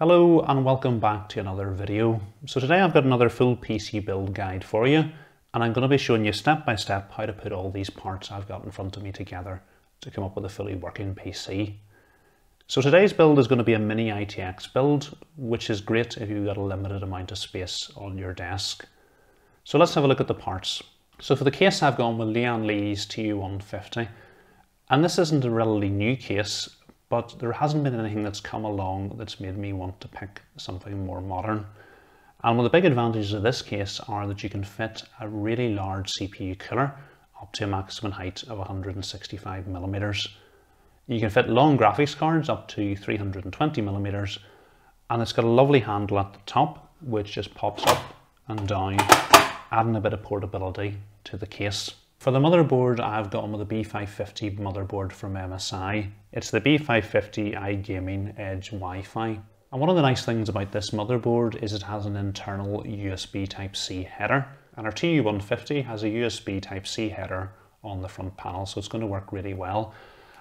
Hello and welcome back to another video. So today I've got another full PC build guide for you and I'm going to be showing you step by step how to put all these parts I've got in front of me together to come up with a fully working PC. So today's build is going to be a mini ITX build which is great if you've got a limited amount of space on your desk. So let's have a look at the parts. So for the case I've gone with Lian Li's TU150 and this isn't a relatively new case but there hasn't been anything that's come along that's made me want to pick something more modern. And one of the big advantages of this case are that you can fit a really large CPU cooler up to a maximum height of 165 millimeters. You can fit long graphics cards up to 320 millimeters, and it's got a lovely handle at the top which just pops up and down, adding a bit of portability to the case. For the motherboard, I've gone with a B550 motherboard from MSI. It's the B550 iGaming Edge Wi-Fi. And one of the nice things about this motherboard is it has an internal USB Type-C header. And our TU150 has a USB Type-C header on the front panel, so it's going to work really well.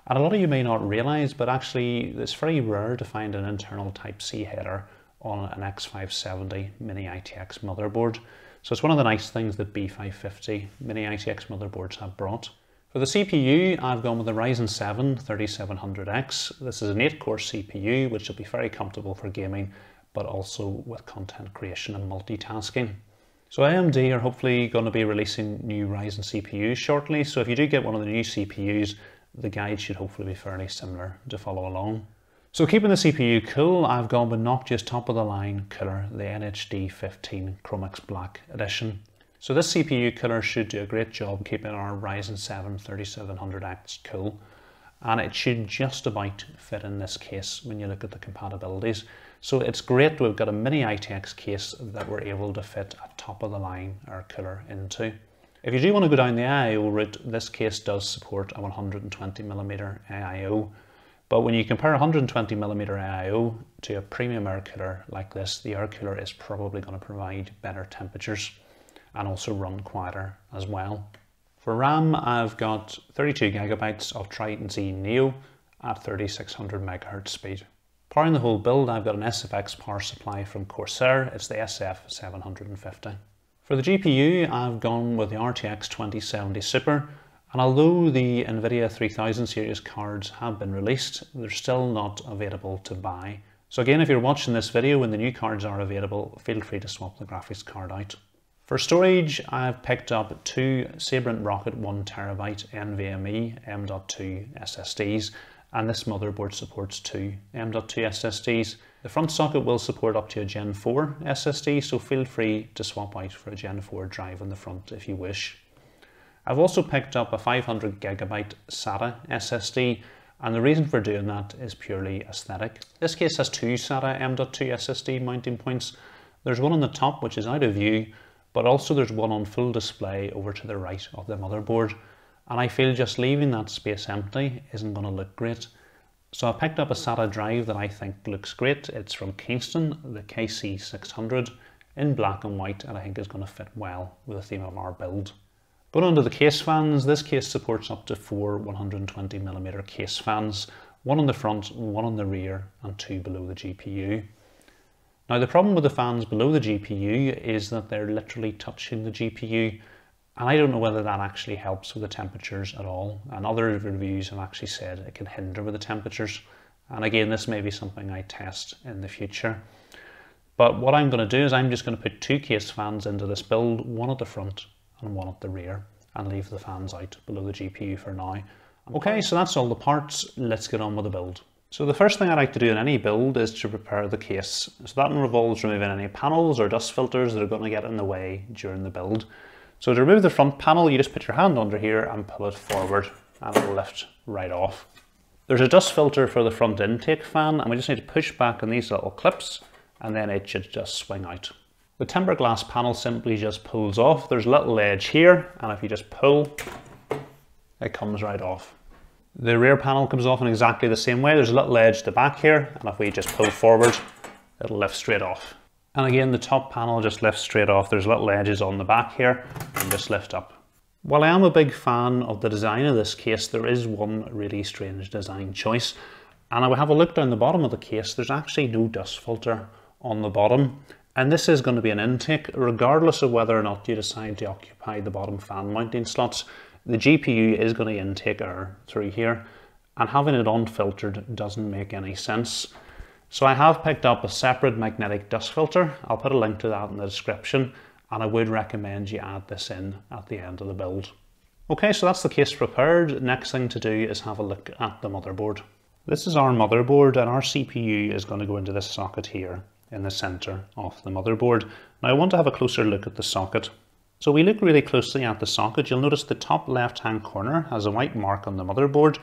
And a lot of you may not realize, but actually it's very rare to find an internal Type-C header on an X570 Mini ITX motherboard. So it's one of the nice things that B550 Mini ITX motherboards have brought. For the CPU, I've gone with the Ryzen 7 3700X. This is an 8-core CPU, which will be very comfortable for gaming, but also with content creation and multitasking. So AMD are hopefully going to be releasing new Ryzen CPUs shortly, so if you do get one of the new CPUs, the guide should hopefully be fairly similar to follow along. So keeping the CPU cool, I've gone with Noctua's top of the line cooler, the NHD 15 Chromax Black Edition. So this CPU cooler should do a great job keeping our Ryzen 7 3700X cool and it should just about fit in this case when you look at the compatibilities. So it's great we've got a mini ITX case that we're able to fit a top of the line our cooler into. If you do want to go down the AIO route, this case does support a 120mm AIO but when you compare 120mm AIO to a premium air cooler like this, the air cooler is probably going to provide better temperatures and also run quieter as well. For RAM, I've got 32 gigabytes of Trident Z Neo at 3600 MHz speed. Powering the whole build, I've got an SFX power supply from Corsair, it's the SF750. For the GPU, I've gone with the RTX 2070 Super and although the NVIDIA 3000 series cards have been released, they're still not available to buy. So again, if you're watching this video when the new cards are available, feel free to swap the graphics card out. For storage, I've picked up two Sabrent Rocket 1TB NVMe M.2 SSDs, and this motherboard supports two M.2 SSDs. The front socket will support up to a Gen 4 SSD, so feel free to swap out for a Gen 4 drive on the front if you wish. I've also picked up a 500 gigabyte SATA SSD and the reason for doing that is purely aesthetic. This case has two SATA M.2 SSD mounting points. There's one on the top which is out of view but also there's one on full display over to the right of the motherboard and I feel just leaving that space empty isn't going to look great. So I picked up a SATA drive that I think looks great. It's from Kingston, the KC600 in black and white and I think is going to fit well with the theme of our build. Going under the case fans, this case supports up to four 120mm case fans, one on the front, one on the rear and two below the GPU. Now the problem with the fans below the GPU is that they're literally touching the GPU and I don't know whether that actually helps with the temperatures at all and other reviews have actually said it can hinder with the temperatures and again this may be something I test in the future. But what I'm going to do is I'm just going to put two case fans into this build, one at the front and one at the rear and leave the fans out below the GPU for now. Okay, so that's all the parts. Let's get on with the build. So the first thing I like to do in any build is to prepare the case. So that involves removing any panels or dust filters that are going to get in the way during the build. So to remove the front panel, you just put your hand under here and pull it forward and it'll lift right off. There's a dust filter for the front intake fan and we just need to push back on these little clips and then it should just swing out. The tempered glass panel simply just pulls off. There's a little edge here, and if you just pull, it comes right off. The rear panel comes off in exactly the same way. There's a little edge at the back here, and if we just pull forward, it'll lift straight off. And again, the top panel just lifts straight off. There's little edges on the back here, and just lift up. While I am a big fan of the design of this case, there is one really strange design choice. And I will have a look down the bottom of the case. There's actually no dust filter on the bottom. And this is going to be an intake, regardless of whether or not you decide to occupy the bottom fan mounting slots. The GPU is going to intake air through here, and having it unfiltered doesn't make any sense. So I have picked up a separate magnetic dust filter. I'll put a link to that in the description, and I would recommend you add this in at the end of the build. Okay, so that's the case prepared. Next thing to do is have a look at the motherboard. This is our motherboard and our CPU is going to go into this socket here in the center of the motherboard. Now I want to have a closer look at the socket. So we look really closely at the socket, you'll notice the top left hand corner has a white mark on the motherboard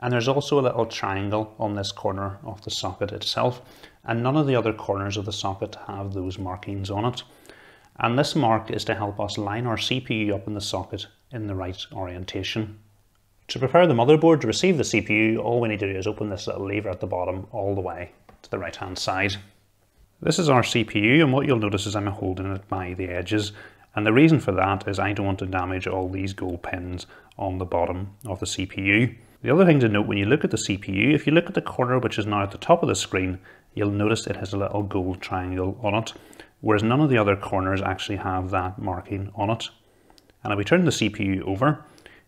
and there's also a little triangle on this corner of the socket itself and none of the other corners of the socket have those markings on it. And this mark is to help us line our CPU up in the socket in the right orientation. To prepare the motherboard to receive the CPU, all we need to do is open this little lever at the bottom all the way to the right hand side. This is our CPU and what you'll notice is I'm holding it by the edges and the reason for that is I don't want to damage all these gold pins on the bottom of the CPU. The other thing to note when you look at the CPU, if you look at the corner which is now at the top of the screen, you'll notice it has a little gold triangle on it, whereas none of the other corners actually have that marking on it. And if we turn the CPU over,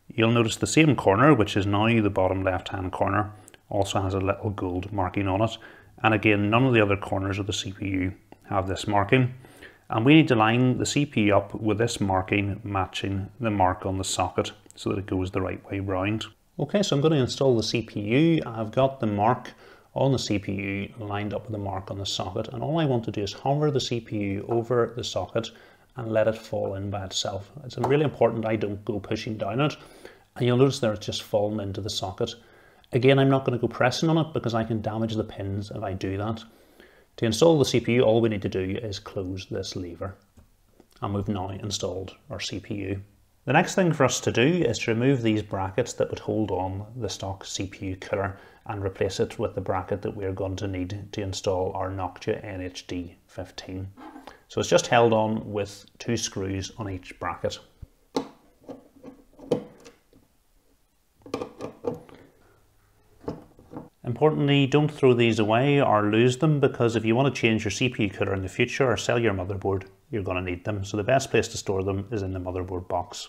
you'll notice the same corner, which is now the bottom left hand corner, also has a little gold marking on it. And again, none of the other corners of the CPU have this marking. And we need to line the CPU up with this marking matching the mark on the socket so that it goes the right way round. Okay, so I'm going to install the CPU. I've got the mark on the CPU lined up with the mark on the socket and all I want to do is hover the CPU over the socket and let it fall in by itself. It's really important I don't go pushing down it and you'll notice there it's just fallen into the socket. Again, I'm not going to go pressing on it because I can damage the pins if I do that. To install the CPU, all we need to do is close this lever and we've now installed our CPU. The next thing for us to do is to remove these brackets that would hold on the stock CPU cooler and replace it with the bracket that we're going to need to install our Noctua NHD 15. So it's just held on with two screws on each bracket. Importantly, don't throw these away or lose them because if you want to change your CPU cooler in the future or sell your motherboard, you're going to need them. So the best place to store them is in the motherboard box.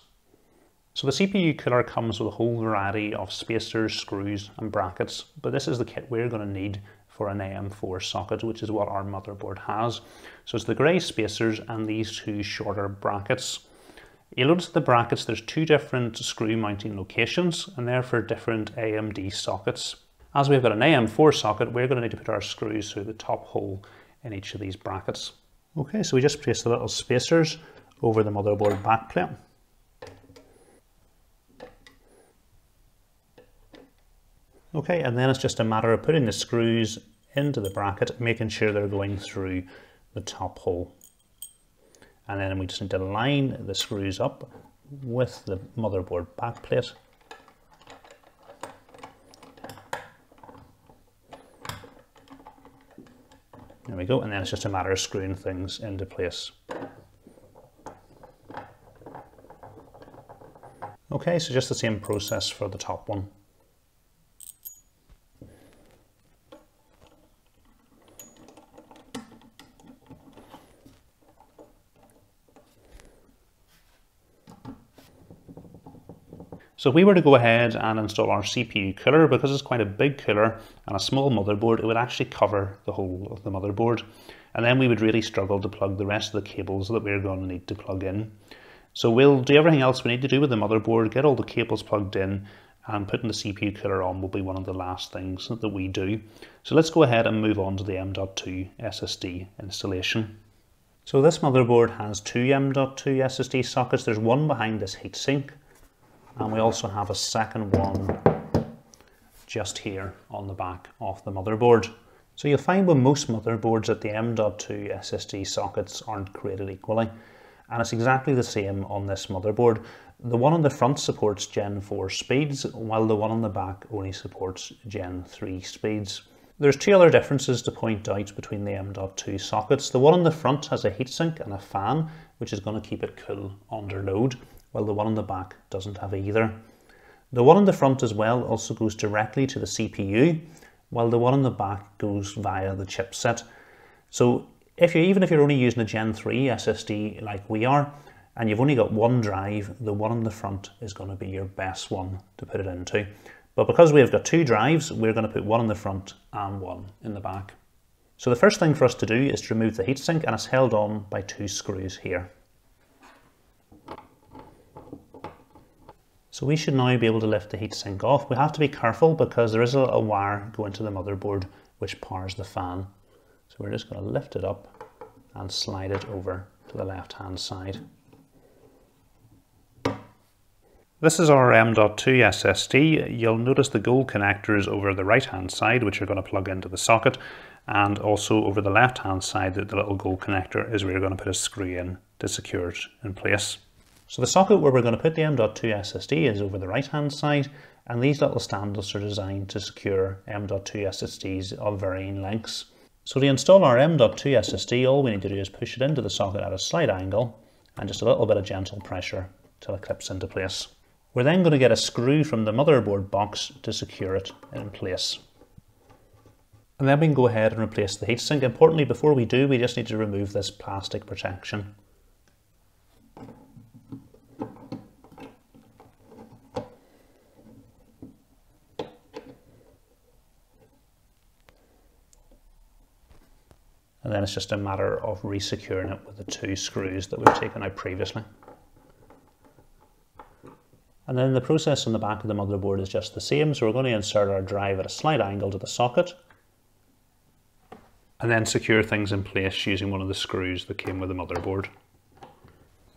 So the CPU cooler comes with a whole variety of spacers, screws and brackets, but this is the kit we're going to need for an AM4 socket, which is what our motherboard has. So it's the grey spacers and these two shorter brackets. You'll notice the brackets, there's two different screw mounting locations and they're for different AMD sockets. As we've got an AM4 socket, we're going to need to put our screws through the top hole in each of these brackets. Okay, so we just place the little spacers over the motherboard backplate. Okay, and then it's just a matter of putting the screws into the bracket, making sure they're going through the top hole. And then we just need to line the screws up with the motherboard backplate. There we go, and then it's just a matter of screwing things into place. Okay, so just the same process for the top one. So if we were to go ahead and install our CPU cooler, because it's quite a big cooler and a small motherboard, it would actually cover the whole of the motherboard. And then we would really struggle to plug the rest of the cables that we're going to need to plug in. So we'll do everything else we need to do with the motherboard, get all the cables plugged in, and putting the CPU cooler on will be one of the last things that we do. So let's go ahead and move on to the M.2 SSD installation. So this motherboard has two M.2 SSD sockets. There's one behind this heatsink and we also have a second one just here on the back of the motherboard. So you'll find with most motherboards that the M.2 SSD sockets aren't created equally and it's exactly the same on this motherboard. The one on the front supports Gen 4 speeds while the one on the back only supports Gen 3 speeds. There's two other differences to point out between the M.2 sockets. The one on the front has a heatsink and a fan which is going to keep it cool under load while the one on the back doesn't have either. The one on the front as well also goes directly to the CPU, while the one on the back goes via the chipset. So if you even if you're only using a Gen 3 SSD like we are, and you've only got one drive, the one on the front is going to be your best one to put it into. But because we've got two drives, we're going to put one in the front and one in the back. So the first thing for us to do is to remove the heatsink and it's held on by two screws here. So we should now be able to lift the heatsink off. We have to be careful because there is a, a wire going to the motherboard which powers the fan. So we're just going to lift it up and slide it over to the left hand side. This is our M.2 SSD. You'll notice the gold connectors over the right hand side which are going to plug into the socket and also over the left hand side the little gold connector is where you're going to put a screw in to secure it in place. So the socket where we're going to put the M.2 SSD is over the right hand side and these little standoffs are designed to secure M.2 SSDs of varying lengths. So to install our M.2 SSD all we need to do is push it into the socket at a slight angle and just a little bit of gentle pressure till it clips into place. We're then going to get a screw from the motherboard box to secure it in place. And then we can go ahead and replace the heatsink. Importantly, before we do, we just need to remove this plastic protection. Then it's just a matter of resecuring it with the two screws that we've taken out previously. And then the process on the back of the motherboard is just the same. So we're going to insert our drive at a slight angle to the socket and then secure things in place using one of the screws that came with the motherboard.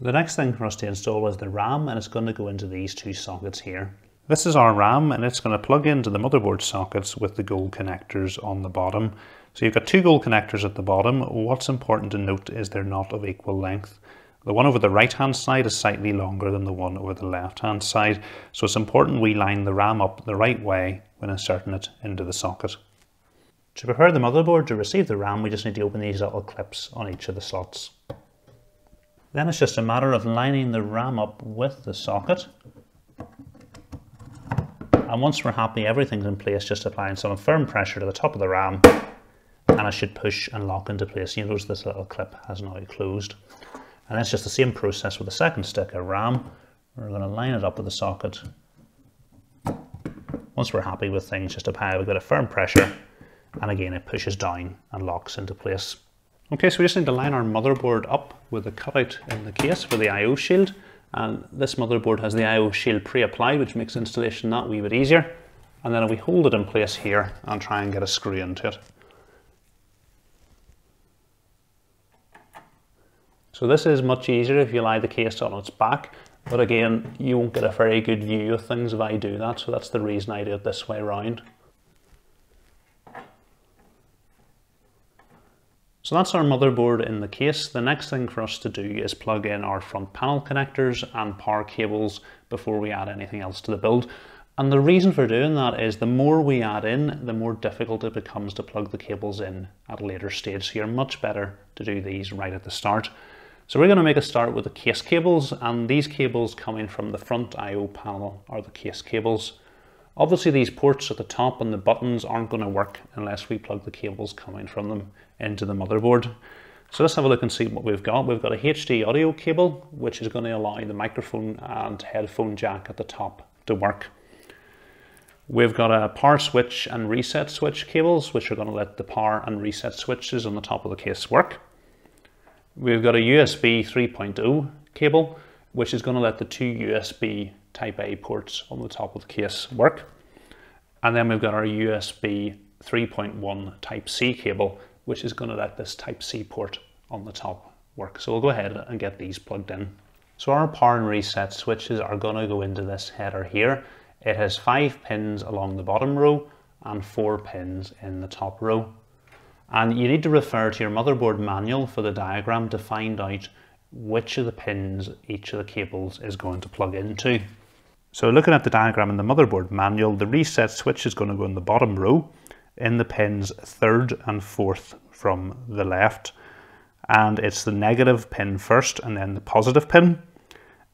The next thing for us to install is the RAM and it's going to go into these two sockets here. This is our RAM and it's going to plug into the motherboard sockets with the gold connectors on the bottom. So you've got two gold connectors at the bottom. What's important to note is they're not of equal length. The one over the right hand side is slightly longer than the one over the left hand side. So it's important we line the RAM up the right way when inserting it into the socket. To prepare the motherboard to receive the RAM, we just need to open these little clips on each of the slots. Then it's just a matter of lining the RAM up with the socket. And once we're happy everything's in place, just applying some firm pressure to the top of the RAM and I should push and lock into place. You notice this little clip has now closed. And it's just the same process with the second stick of RAM. We're going to line it up with the socket. Once we're happy with things, just apply a bit of firm pressure and again it pushes down and locks into place. Okay, so we just need to line our motherboard up with the cutout in the case for the I.O. shield and this motherboard has the I.O. shield pre-applied which makes installation that wee bit easier and then we hold it in place here and try and get a screw into it. So this is much easier if you lie the case on its back but again you won't get a very good view of things if I do that so that's the reason I do it this way around. So that's our motherboard in the case. The next thing for us to do is plug in our front panel connectors and power cables before we add anything else to the build. And the reason for doing that is the more we add in, the more difficult it becomes to plug the cables in at a later stage. So you're much better to do these right at the start. So we're going to make a start with the case cables and these cables coming from the front I.O. panel are the case cables. Obviously these ports at the top and the buttons aren't going to work unless we plug the cables coming from them into the motherboard. So let's have a look and see what we've got. We've got a HD audio cable, which is going to allow the microphone and headphone jack at the top to work. We've got a power switch and reset switch cables, which are going to let the power and reset switches on the top of the case work. We've got a USB 3.0 cable, which is going to let the two USB Type A ports on the top of the case work. And then we've got our USB 3.1 Type C cable, which is going to let this Type C port on the top work. So we'll go ahead and get these plugged in. So our power and reset switches are going to go into this header here. It has five pins along the bottom row and four pins in the top row. And you need to refer to your motherboard manual for the diagram to find out which of the pins each of the cables is going to plug into. So looking at the diagram in the motherboard manual, the reset switch is going to go in the bottom row in the pins third and fourth from the left. And it's the negative pin first and then the positive pin.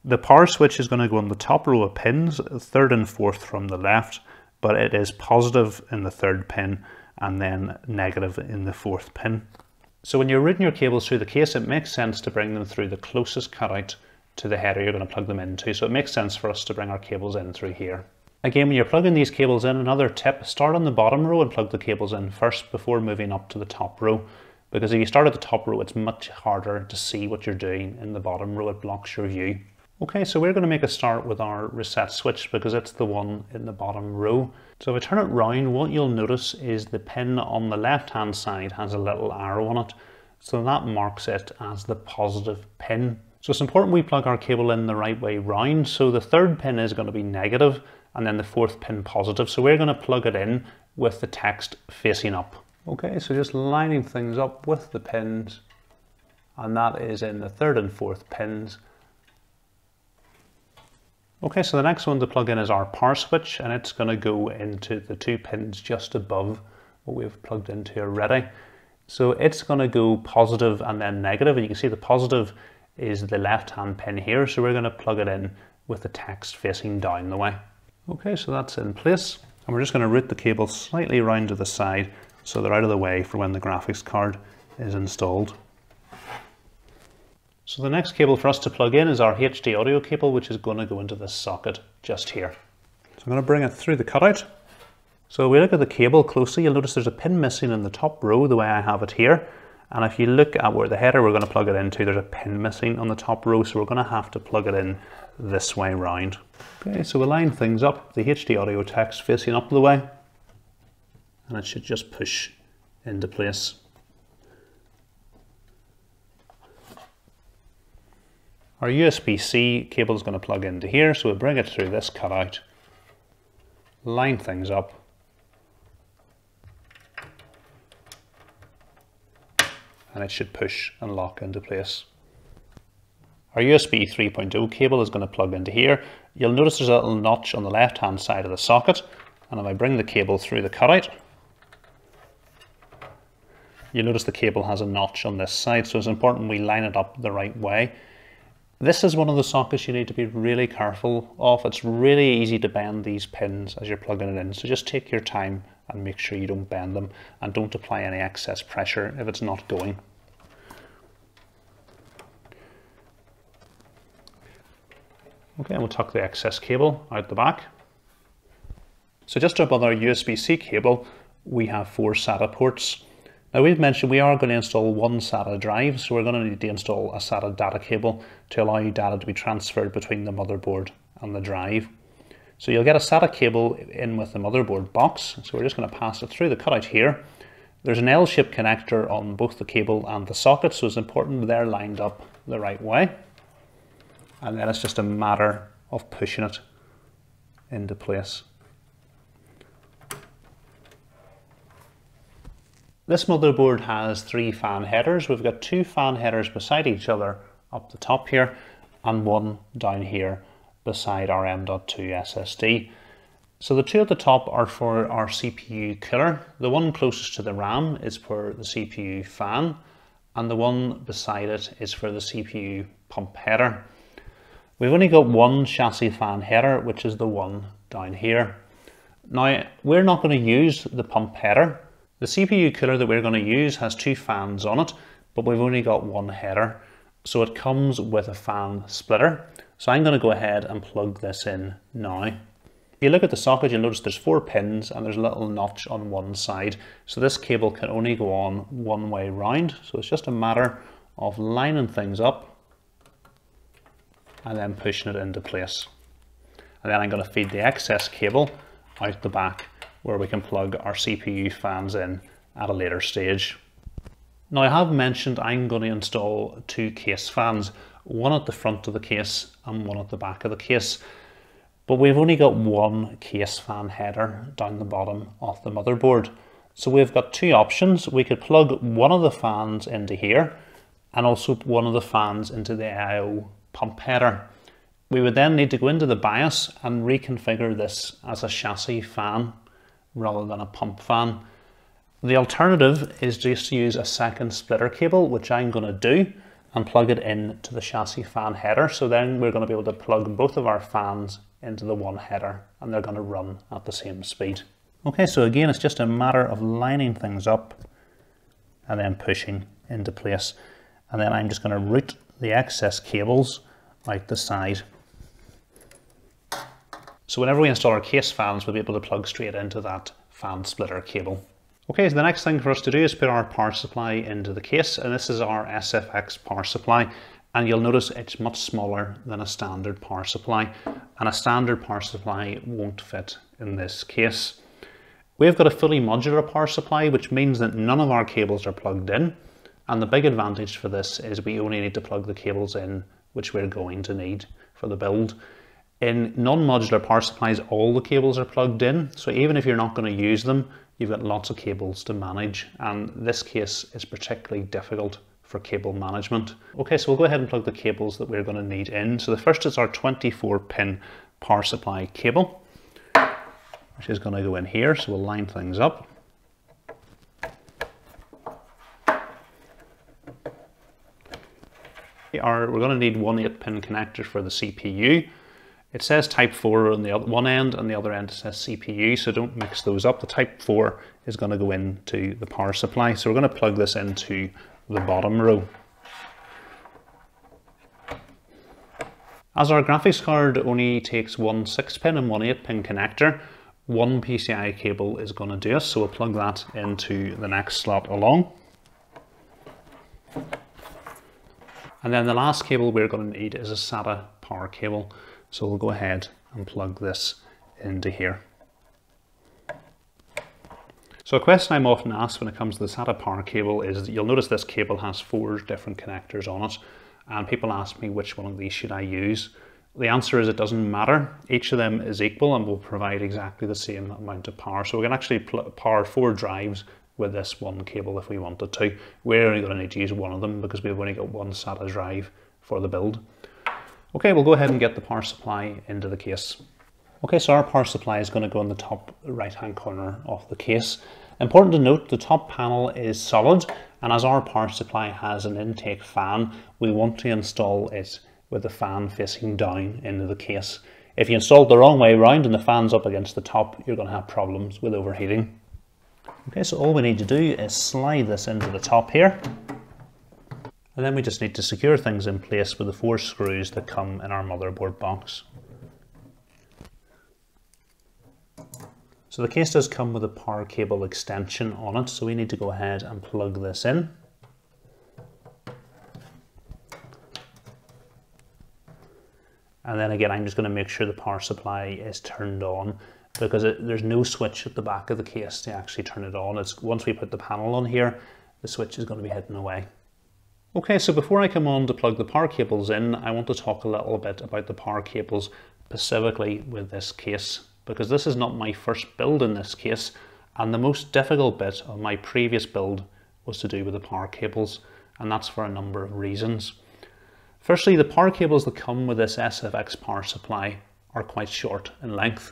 The power switch is going to go in the top row of pins, third and fourth from the left, but it is positive in the third pin and then negative in the fourth pin. So when you're routing your cables through the case, it makes sense to bring them through the closest cutout to the header you're going to plug them into. So it makes sense for us to bring our cables in through here. Again, when you're plugging these cables in, another tip, start on the bottom row and plug the cables in first before moving up to the top row. Because if you start at the top row, it's much harder to see what you're doing in the bottom row. It blocks your view. Okay, so we're going to make a start with our reset switch because it's the one in the bottom row. So if I turn it round, what you'll notice is the pin on the left hand side has a little arrow on it. So that marks it as the positive pin. So it's important we plug our cable in the right way round. So the third pin is going to be negative and then the fourth pin positive. So we're going to plug it in with the text facing up. Okay, so just lining things up with the pins and that is in the third and fourth pins. Okay, so the next one to plug in is our power switch and it's going to go into the two pins just above what we've plugged into already. So it's going to go positive and then negative and you can see the positive is the left hand pin here so we're going to plug it in with the text facing down the way. Okay, so that's in place and we're just going to route the cable slightly around to the side so they're out of the way for when the graphics card is installed. So the next cable for us to plug in is our HD audio cable, which is going to go into this socket just here. So I'm going to bring it through the cutout. So if we look at the cable closely, you'll notice there's a pin missing in the top row, the way I have it here. And if you look at where the header we're going to plug it into, there's a pin missing on the top row, so we're going to have to plug it in this way round. Okay, so we'll line things up, the HD audio text facing up the way, and it should just push into place. Our USB-C cable is going to plug into here, so we'll bring it through this cutout, line things up, and it should push and lock into place. Our USB 3.0 cable is going to plug into here. You'll notice there's a little notch on the left hand side of the socket, and if I bring the cable through the cutout, you'll notice the cable has a notch on this side, so it's important we line it up the right way. This is one of the sockets you need to be really careful of. It's really easy to bend these pins as you're plugging it in. So just take your time and make sure you don't bend them and don't apply any excess pressure if it's not going. Okay, and we'll tuck the excess cable out the back. So just above our USB-C cable, we have four SATA ports. Now we've mentioned we are going to install one SATA drive, so we're going to need to install a SATA data cable to allow data to be transferred between the motherboard and the drive. So you'll get a SATA cable in with the motherboard box, so we're just going to pass it through the cutout here. There's an L-shaped connector on both the cable and the socket, so it's important they're lined up the right way. And then it's just a matter of pushing it into place. This motherboard has three fan headers. We've got two fan headers beside each other up the top here and one down here beside our M.2 SSD. So the two at the top are for our CPU cooler. The one closest to the RAM is for the CPU fan and the one beside it is for the CPU pump header. We've only got one chassis fan header, which is the one down here. Now, we're not going to use the pump header the CPU cooler that we're going to use has two fans on it, but we've only got one header. So it comes with a fan splitter. So I'm going to go ahead and plug this in now. If you look at the socket, you'll notice there's four pins and there's a little notch on one side. So this cable can only go on one way round. So it's just a matter of lining things up and then pushing it into place. And then I'm going to feed the excess cable out the back where we can plug our CPU fans in at a later stage. Now I have mentioned I'm going to install two case fans, one at the front of the case and one at the back of the case. But we've only got one case fan header down the bottom of the motherboard. So we've got two options. We could plug one of the fans into here and also one of the fans into the IO pump header. We would then need to go into the BIOS and reconfigure this as a chassis fan rather than a pump fan. The alternative is just to use a second splitter cable, which I'm going to do, and plug it in to the chassis fan header. So then we're going to be able to plug both of our fans into the one header and they're going to run at the same speed. Okay, so again, it's just a matter of lining things up and then pushing into place. And then I'm just going to route the excess cables out the side. So whenever we install our case fans, we'll be able to plug straight into that fan splitter cable. Okay, so the next thing for us to do is put our power supply into the case, and this is our SFX power supply. And you'll notice it's much smaller than a standard power supply, and a standard power supply won't fit in this case. We've got a fully modular power supply, which means that none of our cables are plugged in. And the big advantage for this is we only need to plug the cables in which we're going to need for the build. In non-modular power supplies, all the cables are plugged in. So even if you're not going to use them, you've got lots of cables to manage. And this case is particularly difficult for cable management. Okay, so we'll go ahead and plug the cables that we're going to need in. So the first is our 24 pin power supply cable, which is going to go in here. So we'll line things up. We're going to need one 8 pin connector for the CPU. It says type 4 on the one end and the other end says CPU, so don't mix those up. The type 4 is going to go into the power supply. So we're going to plug this into the bottom row. As our graphics card only takes one 6 pin and one 8 pin connector, one PCI cable is going to do us, so we'll plug that into the next slot along. And then the last cable we're going to need is a SATA power cable. So we'll go ahead and plug this into here. So a question I'm often asked when it comes to the SATA power cable is you'll notice this cable has four different connectors on it and people ask me which one of these should I use. The answer is it doesn't matter. Each of them is equal and will provide exactly the same amount of power. So we can actually power four drives with this one cable if we wanted to. We're only going to need to use one of them because we've only got one SATA drive for the build. Okay, we'll go ahead and get the power supply into the case. Okay, so our power supply is going to go in the top right hand corner of the case. Important to note, the top panel is solid and as our power supply has an intake fan, we want to install it with the fan facing down into the case. If you install it the wrong way around and the fan's up against the top, you're going to have problems with overheating. Okay, so all we need to do is slide this into the top here and then we just need to secure things in place with the four screws that come in our motherboard box. So the case does come with a power cable extension on it, so we need to go ahead and plug this in. And then again, I'm just going to make sure the power supply is turned on because it, there's no switch at the back of the case to actually turn it on. It's Once we put the panel on here, the switch is going to be hidden away. Okay, so before I come on to plug the power cables in, I want to talk a little bit about the power cables specifically with this case, because this is not my first build in this case, and the most difficult bit of my previous build was to do with the power cables, and that's for a number of reasons. Firstly, the power cables that come with this SFX power supply are quite short in length.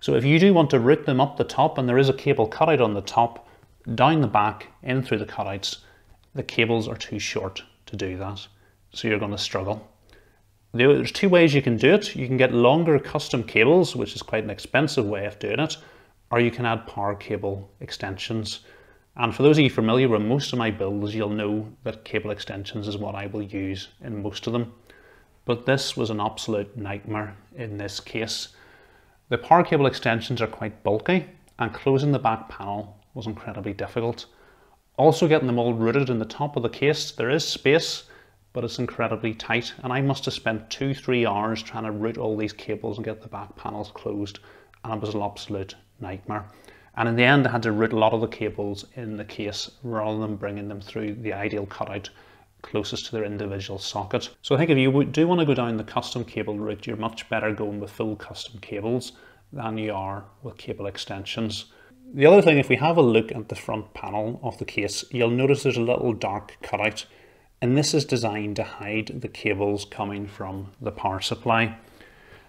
So if you do want to route them up the top, and there is a cable cutout on the top, down the back, in through the cutouts, the cables are too short to do that. So you're going to struggle. There's two ways you can do it. You can get longer custom cables, which is quite an expensive way of doing it, or you can add power cable extensions. And for those of you familiar with most of my builds, you'll know that cable extensions is what I will use in most of them. But this was an absolute nightmare in this case. The power cable extensions are quite bulky and closing the back panel was incredibly difficult. Also getting them all routed in the top of the case, there is space, but it's incredibly tight. And I must have spent two, three hours trying to route all these cables and get the back panels closed. And it was an absolute nightmare. And in the end, I had to route a lot of the cables in the case rather than bringing them through the ideal cutout closest to their individual socket. So I think if you do want to go down the custom cable route, you're much better going with full custom cables than you are with cable extensions. The other thing, if we have a look at the front panel of the case, you'll notice there's a little dark cutout, and this is designed to hide the cables coming from the power supply.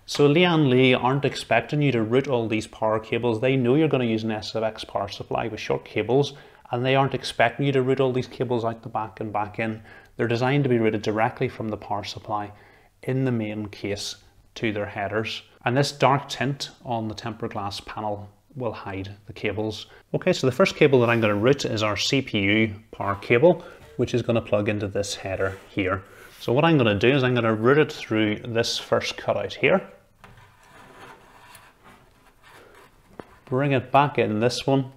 So Lian Li aren't expecting you to route all these power cables. They know you're going to use an SFX power supply with short cables, and they aren't expecting you to route all these cables out the back and back in. They're designed to be routed directly from the power supply in the main case to their headers. And this dark tint on the tempered glass panel will hide the cables. Okay, so the first cable that I'm going to route is our CPU power cable, which is going to plug into this header here. So what I'm going to do is I'm going to route it through this first cutout here. Bring it back in this one.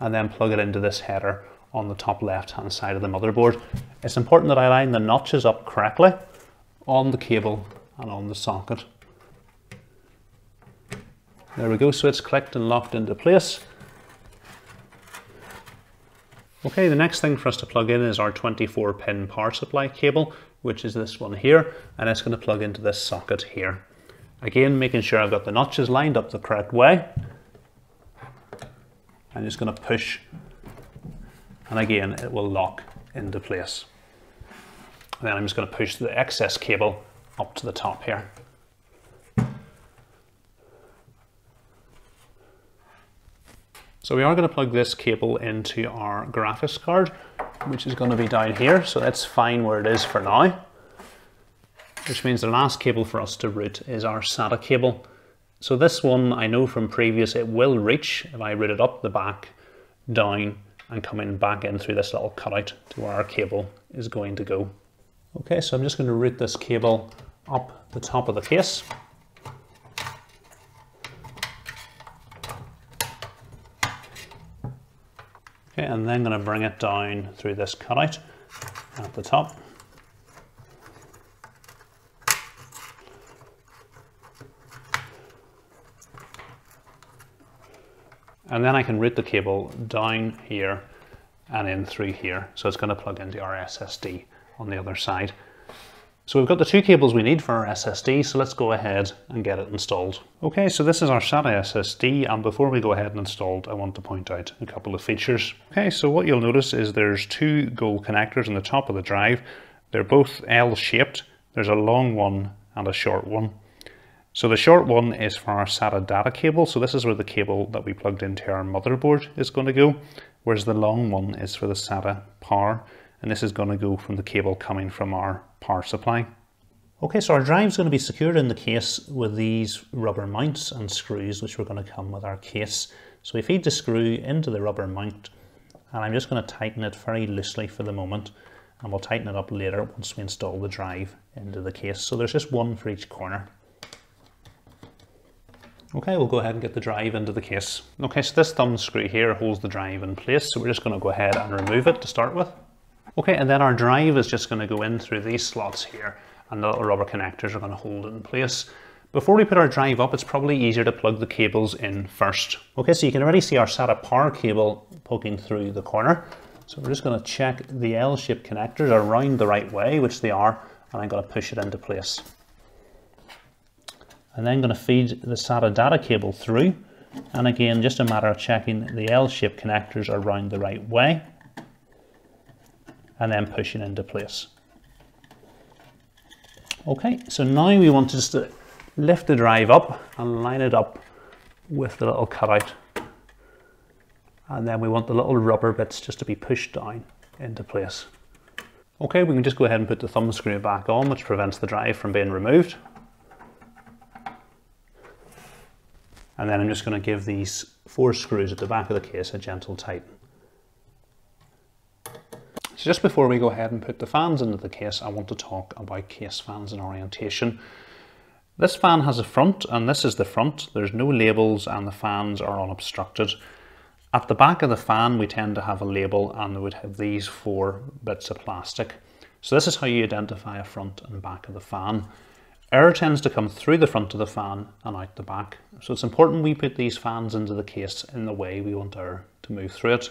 And then plug it into this header on the top left hand side of the motherboard. It's important that I line the notches up correctly on the cable and on the socket. There we go, so it's clicked and locked into place. Okay, the next thing for us to plug in is our 24 pin power supply cable, which is this one here, and it's going to plug into this socket here. Again, making sure I've got the notches lined up the correct way. I'm just going to push, and again, it will lock into place. And then I'm just going to push the excess cable up to the top here. So we are going to plug this cable into our graphics card, which is going to be down here. So that's fine where it is for now. Which means the last cable for us to route is our SATA cable. So this one, I know from previous, it will reach if I route it up the back, down, and coming back in through this little cutout to where our cable is going to go. Okay, so I'm just going to route this cable up the top of the case. Okay, and then going to bring it down through this cutout at the top. And then I can route the cable down here and in through here. So it's going to plug into our SSD on the other side. So we've got the two cables we need for our SSD, so let's go ahead and get it installed. Okay, so this is our SATA SSD, and before we go ahead and install it, I want to point out a couple of features. Okay, so what you'll notice is there's two gold connectors on the top of the drive. They're both L-shaped. There's a long one and a short one. So the short one is for our SATA data cable, so this is where the cable that we plugged into our motherboard is going to go, whereas the long one is for the SATA power and this is going to go from the cable coming from our power supply. Okay, so our drive is going to be secured in the case with these rubber mounts and screws which we're going to come with our case. So we feed the screw into the rubber mount and I'm just going to tighten it very loosely for the moment and we'll tighten it up later once we install the drive into the case. So there's just one for each corner. Okay, we'll go ahead and get the drive into the case. Okay, so this thumb screw here holds the drive in place, so we're just going to go ahead and remove it to start with. Okay, and then our drive is just going to go in through these slots here and the little rubber connectors are going to hold it in place. Before we put our drive up, it's probably easier to plug the cables in first. Okay, so you can already see our SATA power cable poking through the corner. So we're just going to check the L-shaped connectors are round the right way, which they are, and I'm going to push it into place. I'm then going to feed the SATA data cable through, and again, just a matter of checking the L-shaped connectors are round the right way and then pushing into place. Okay, so now we want to just lift the drive up and line it up with the little cutout. And then we want the little rubber bits just to be pushed down into place. Okay, we can just go ahead and put the thumb screw back on, which prevents the drive from being removed. And then I'm just going to give these four screws at the back of the case a gentle tighten. So just before we go ahead and put the fans into the case, I want to talk about case fans and orientation. This fan has a front and this is the front. There's no labels and the fans are unobstructed. At the back of the fan we tend to have a label and we would have these four bits of plastic. So this is how you identify a front and back of the fan. Air tends to come through the front of the fan and out the back. So it's important we put these fans into the case in the way we want air to move through it.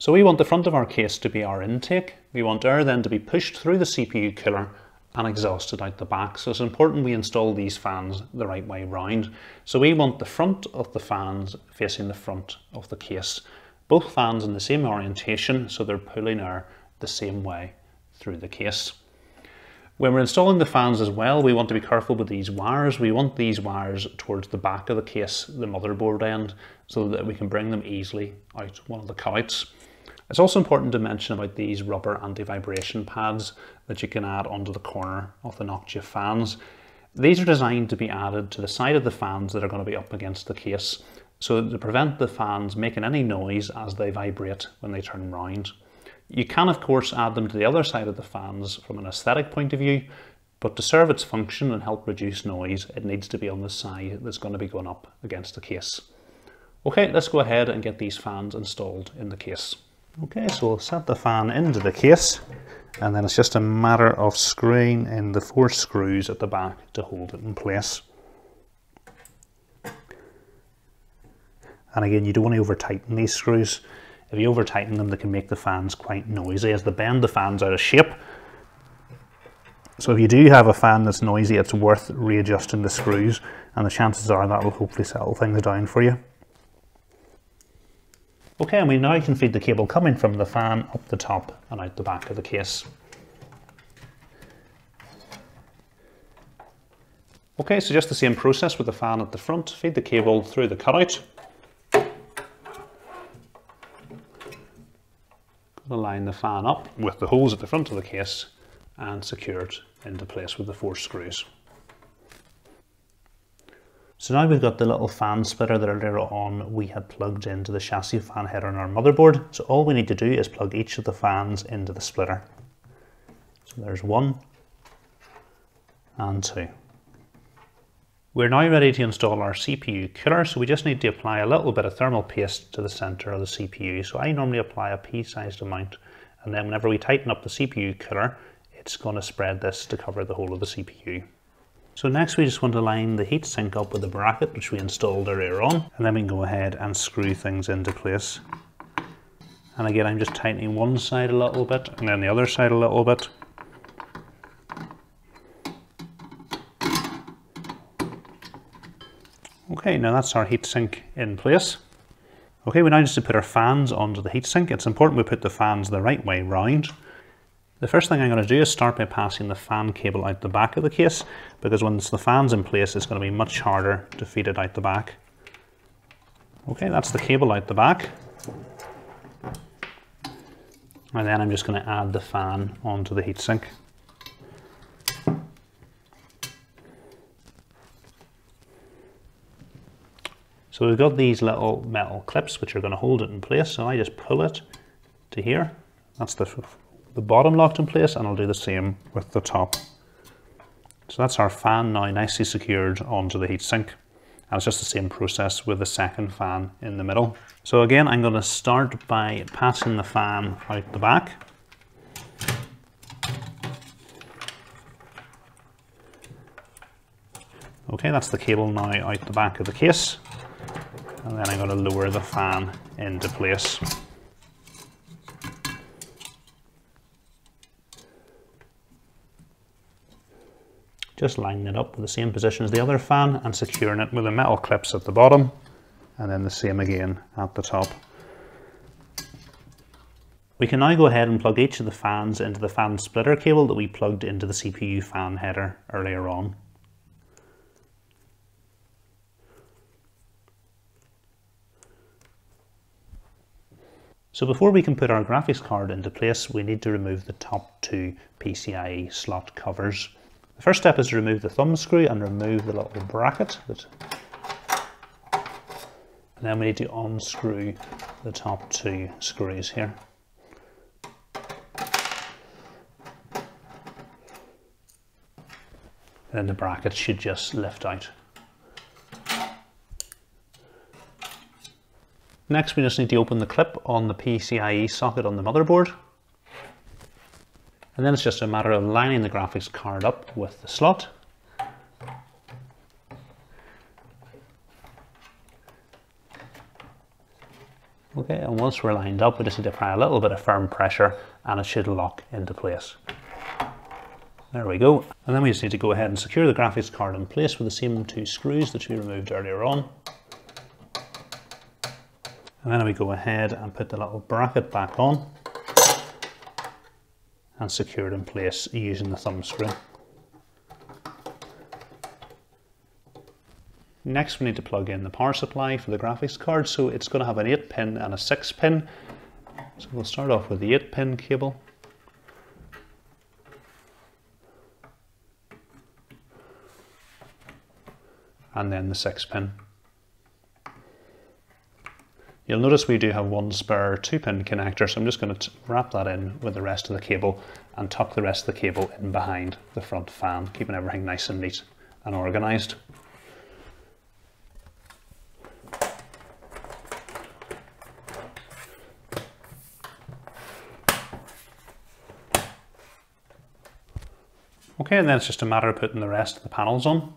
So we want the front of our case to be our intake. We want air then to be pushed through the CPU cooler and exhausted out the back. So it's important we install these fans the right way round. So we want the front of the fans facing the front of the case. Both fans in the same orientation so they're pulling air the same way through the case. When we're installing the fans as well, we want to be careful with these wires. We want these wires towards the back of the case, the motherboard end, so that we can bring them easily out one of the cutouts. It's also important to mention about these rubber anti-vibration pads that you can add onto the corner of the Noctua fans. These are designed to be added to the side of the fans that are going to be up against the case, so to prevent the fans making any noise as they vibrate when they turn round. You can of course add them to the other side of the fans from an aesthetic point of view, but to serve its function and help reduce noise, it needs to be on the side that's going to be going up against the case. Okay, let's go ahead and get these fans installed in the case. Okay, so we'll set the fan into the case and then it's just a matter of screwing in the four screws at the back to hold it in place. And again, you don't want to over tighten these screws. If you over tighten them, they can make the fans quite noisy as they bend the fans out of shape so if you do have a fan that's noisy, it's worth readjusting the screws and the chances are that will hopefully settle things down for you. Okay, and we now can feed the cable coming from the fan up the top and out the back of the case. Okay, so just the same process with the fan at the front, feed the cable through the cutout. Line the fan up with the holes at the front of the case and secure it into place with the four screws. So now we've got the little fan splitter that earlier on we had plugged into the chassis fan header on our motherboard. So all we need to do is plug each of the fans into the splitter. So there's one and two. We're now ready to install our CPU cooler, so we just need to apply a little bit of thermal paste to the center of the CPU. So I normally apply a pea-sized amount, and then whenever we tighten up the CPU cooler, it's going to spread this to cover the whole of the CPU. So next we just want to line the heatsink up with the bracket which we installed earlier on and then we can go ahead and screw things into place. And again I'm just tightening one side a little bit and then the other side a little bit. Okay, now that's our heatsink in place. Okay, we now just to put our fans onto the heatsink. It's important we put the fans the right way round. The first thing I'm going to do is start by passing the fan cable out the back of the case because once the fan's in place it's going to be much harder to feed it out the back. Okay, that's the cable out the back. And then I'm just going to add the fan onto the heatsink. So we've got these little metal clips which are going to hold it in place. So I just pull it to here. That's the the bottom locked in place and I'll do the same with the top. So that's our fan now nicely secured onto the heatsink. And it's just the same process with the second fan in the middle. So again, I'm going to start by passing the fan out the back. Okay, that's the cable now out the back of the case. And then I'm going to lower the fan into place. Just lining it up with the same position as the other fan and securing it with the metal clips at the bottom and then the same again at the top. We can now go ahead and plug each of the fans into the fan splitter cable that we plugged into the CPU fan header earlier on. So before we can put our graphics card into place, we need to remove the top two PCIe slot covers. The first step is to remove the thumb screw and remove the little bracket. That, and then we need to unscrew the top two screws here. then the bracket should just lift out. Next we just need to open the clip on the PCIe socket on the motherboard. And then it's just a matter of lining the graphics card up with the slot. Okay, and once we're lined up, we just need to apply a little bit of firm pressure and it should lock into place. There we go. And then we just need to go ahead and secure the graphics card in place with the same two screws that we removed earlier on. And then we go ahead and put the little bracket back on and secured in place using the thumb screw. Next we need to plug in the power supply for the graphics card so it's going to have an 8 pin and a 6 pin. So we'll start off with the 8 pin cable. And then the 6 pin. You'll notice we do have one spare 2 pin connector so I'm just going to wrap that in with the rest of the cable and tuck the rest of the cable in behind the front fan keeping everything nice and neat and organised. Okay, and then it's just a matter of putting the rest of the panels on.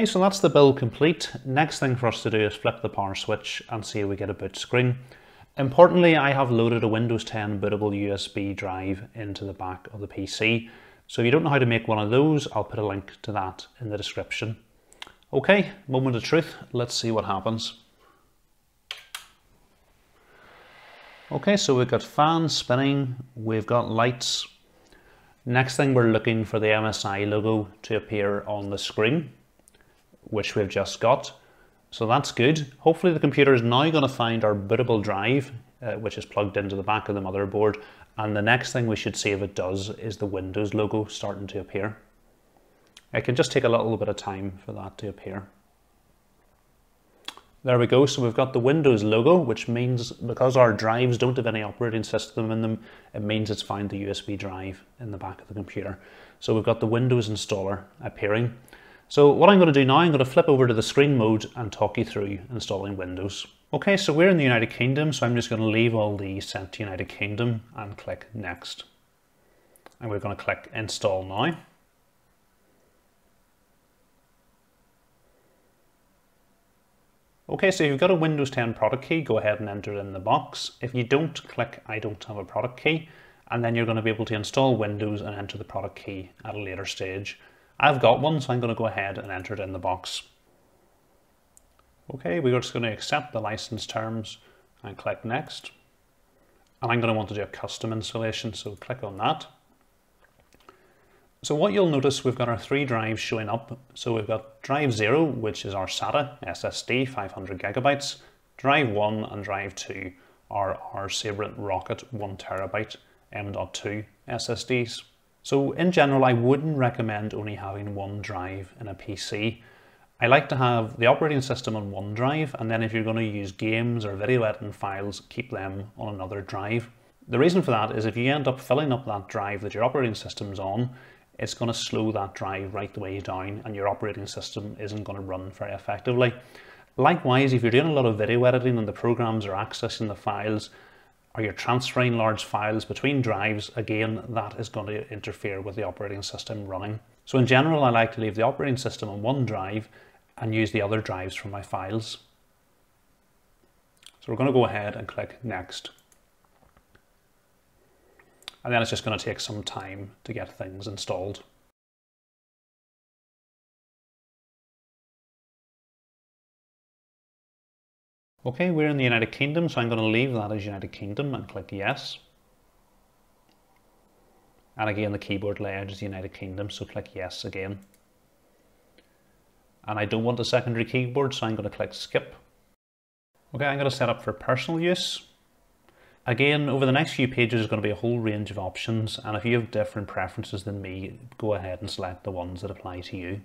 Okay, so that's the build complete. Next thing for us to do is flip the power switch and see if we get a boot screen. Importantly, I have loaded a Windows 10 bootable USB drive into the back of the PC. So if you don't know how to make one of those, I'll put a link to that in the description. Okay, moment of truth. Let's see what happens. Okay, so we've got fans spinning, we've got lights. Next thing we're looking for the MSI logo to appear on the screen which we've just got. So that's good. Hopefully the computer is now going to find our bootable drive, uh, which is plugged into the back of the motherboard. And the next thing we should see if it does is the Windows logo starting to appear. It can just take a little bit of time for that to appear. There we go, so we've got the Windows logo, which means because our drives don't have any operating system in them, it means it's found the USB drive in the back of the computer. So we've got the Windows installer appearing. So what I'm going to do now, I'm going to flip over to the screen mode and talk you through installing Windows. Okay, so we're in the United Kingdom, so I'm just going to leave all the sent to United Kingdom and click Next. And we're going to click Install Now. Okay, so if you've got a Windows 10 product key, go ahead and enter it in the box. If you don't, click I don't have a product key, and then you're going to be able to install Windows and enter the product key at a later stage. I've got one, so I'm going to go ahead and enter it in the box. Okay, we're just going to accept the license terms and click next. And I'm going to want to do a custom installation, so click on that. So what you'll notice, we've got our three drives showing up. So we've got drive 0, which is our SATA SSD, 500 gigabytes. Drive 1 and drive 2 are our Sabrent Rocket 1 terabyte M.2 SSDs. So in general, I wouldn't recommend only having one drive in a PC. I like to have the operating system on one drive, and then if you're going to use games or video editing files, keep them on another drive. The reason for that is if you end up filling up that drive that your operating system's on, it's going to slow that drive right the way down and your operating system isn't going to run very effectively. Likewise, if you're doing a lot of video editing and the programs are accessing the files, or you're transferring large files between drives, again, that is going to interfere with the operating system running. So in general, I like to leave the operating system on one drive and use the other drives for my files. So we're going to go ahead and click next. And then it's just going to take some time to get things installed. Okay, we're in the United Kingdom, so I'm going to leave that as United Kingdom and click yes. And again, the keyboard layout is United Kingdom, so click yes again. And I don't want a secondary keyboard, so I'm going to click skip. Okay, I'm going to set up for personal use. Again, over the next few pages, there's going to be a whole range of options, and if you have different preferences than me, go ahead and select the ones that apply to you.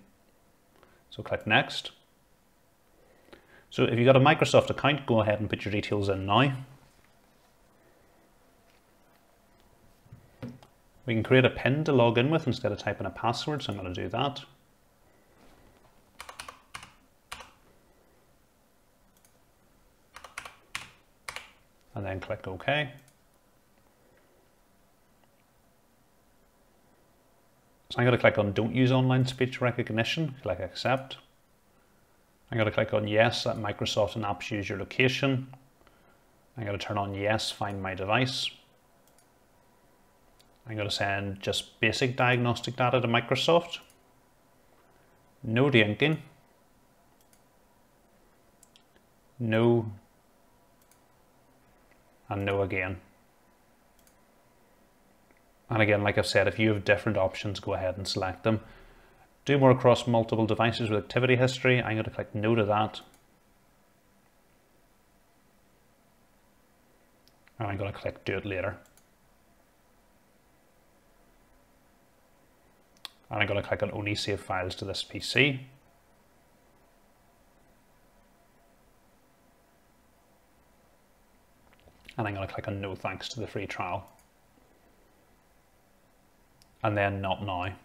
So click next. So if you've got a Microsoft account, go ahead and put your details in now. We can create a PIN to log in with instead of typing a password, so I'm going to do that. And then click OK. So I'm going to click on Don't Use Online Speech Recognition, click Accept. I'm going to click on Yes, that Microsoft and apps use your location. I'm going to turn on Yes, Find My Device. I'm going to send just basic diagnostic data to Microsoft. No de-inking. No. And no again. And again, like I've said, if you have different options, go ahead and select them. Do more across multiple devices with activity history. I'm going to click no to that. And I'm going to click do it later. and I'm going to click on only save files to this PC. And I'm going to click on no thanks to the free trial. And then not now.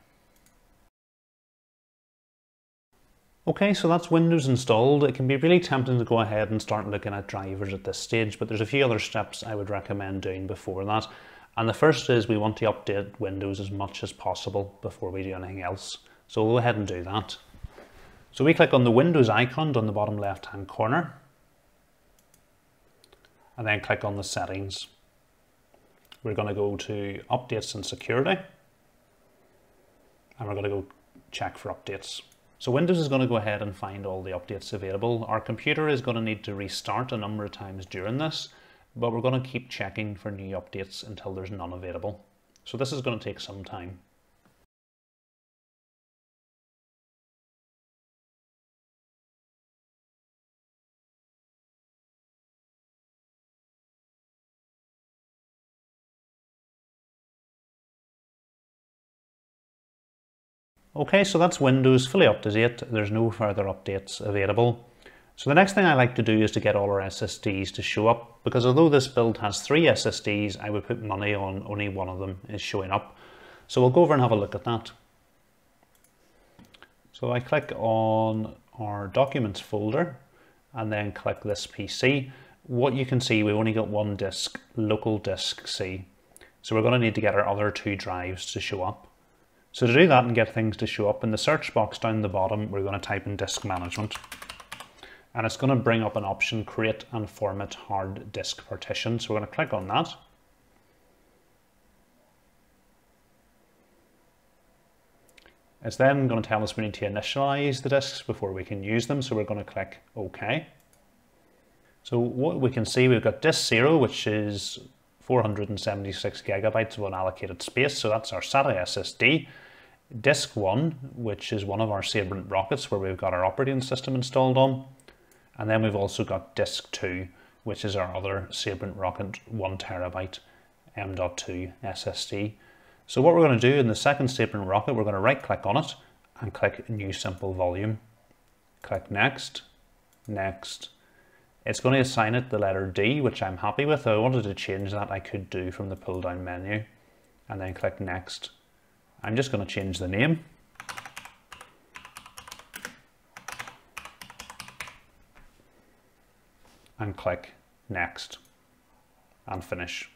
Okay, so that's Windows installed. It can be really tempting to go ahead and start looking at drivers at this stage, but there's a few other steps I would recommend doing before that. And the first is we want to update Windows as much as possible before we do anything else. So we'll go ahead and do that. So we click on the Windows icon on the bottom left hand corner and then click on the settings. We're going to go to updates and security and we're going to go check for updates. So Windows is going to go ahead and find all the updates available. Our computer is going to need to restart a number of times during this but we're going to keep checking for new updates until there's none available. So this is going to take some time. Okay, so that's Windows fully up to date. There's no further updates available. So the next thing I like to do is to get all our SSDs to show up because although this build has three SSDs, I would put money on only one of them is showing up. So we'll go over and have a look at that. So I click on our documents folder and then click this PC. What you can see, we've only got one disk, local disk C. So we're going to need to get our other two drives to show up. So to do that and get things to show up in the search box down the bottom, we're going to type in disk management. And it's going to bring up an option create and format hard disk partition. So we're going to click on that. It's then going to tell us we need to initialize the disks before we can use them. So we're going to click OK. So what we can see we've got disk 0 which is 476 gigabytes of unallocated space so that's our SATA SSD disk 1 which is one of our Sabrent rockets where we've got our operating system installed on and then we've also got disk 2, which is our other Sabrent Rocket 1 terabyte M.2 SSD. So what we're going to do in the second Sabrent Rocket, we're going to right click on it and click New Simple Volume. Click Next, Next. It's going to assign it the letter D, which I'm happy with. If I wanted to change that, I could do from the pull down menu and then click Next. I'm just going to change the name and click next and finish.